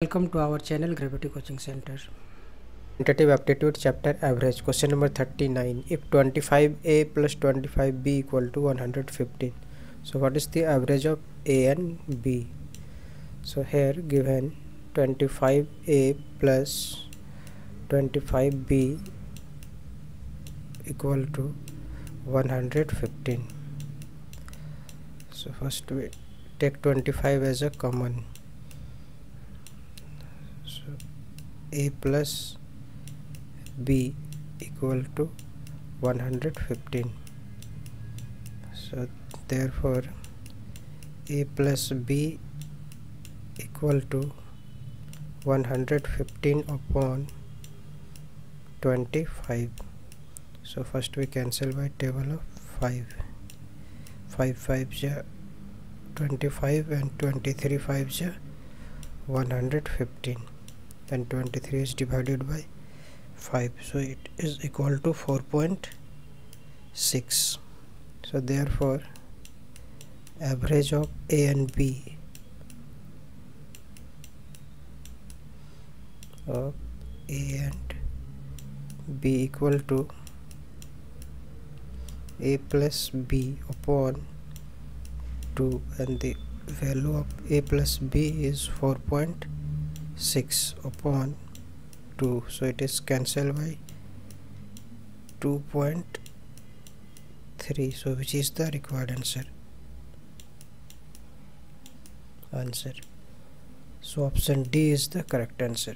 Welcome to our channel Gravity Coaching Center. Quantitative aptitude chapter average question number 39 if 25a plus 25b equal to 115 so what is the average of a and b? So here given 25a plus 25b equal to 115 so first we take 25 as a common a plus b equal to 115 so therefore a plus b equal to 115 upon 25 so first we cancel by table of 5 5 5 ja 25 and 23 5 ja 115 then 23 is divided by 5 so it is equal to 4.6 so therefore average of a and b of a and b equal to a plus b upon 2 and the value of a plus b is 4.6 6 upon 2 so it is cancelled by 2.3 so which is the required answer? Answer. So option D is the correct answer